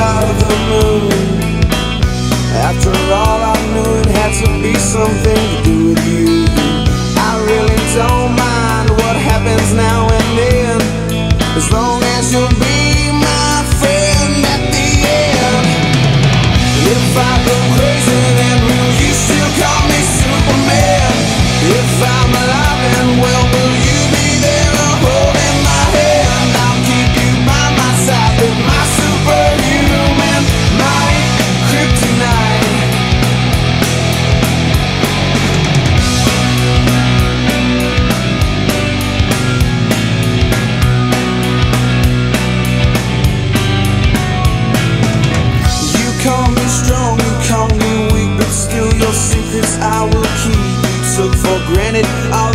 of the moon. After all I knew it had to be something to do with you. promise I will keep. You took for granted. I'll